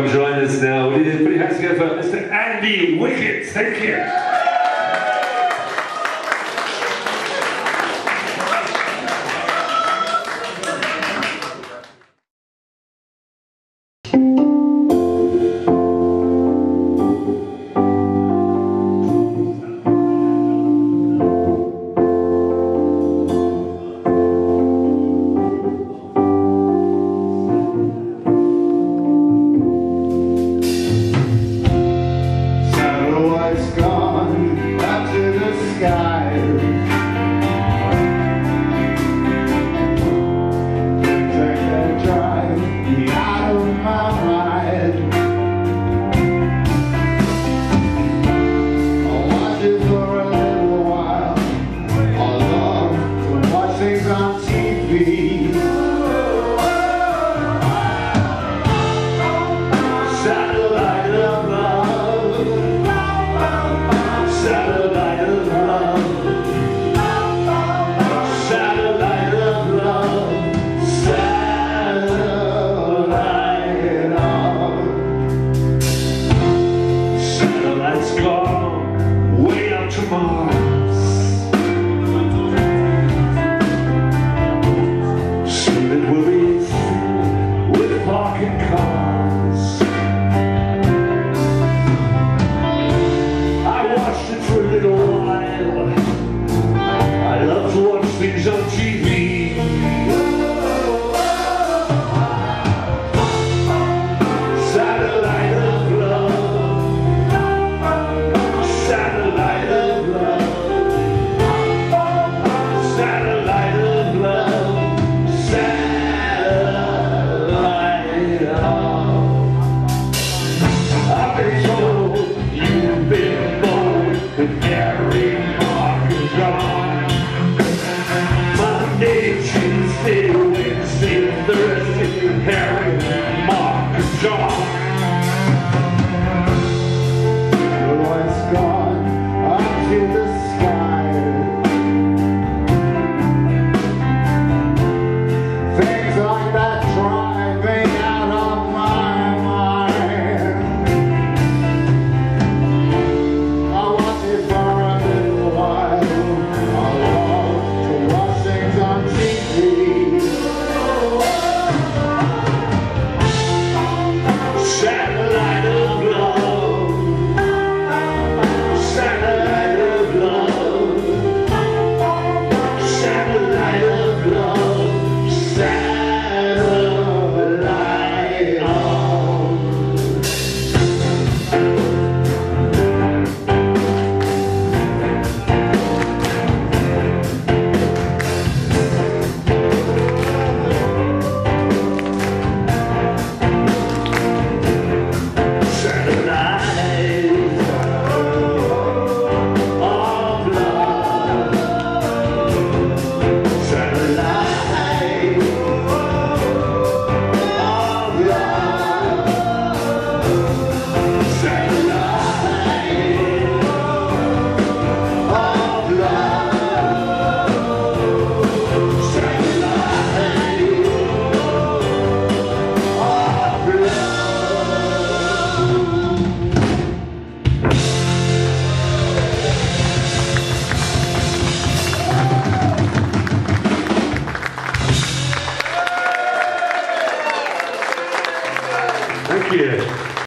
come join us now. We did pretty hard together for Mr. Andy Wickets. Thank you. These.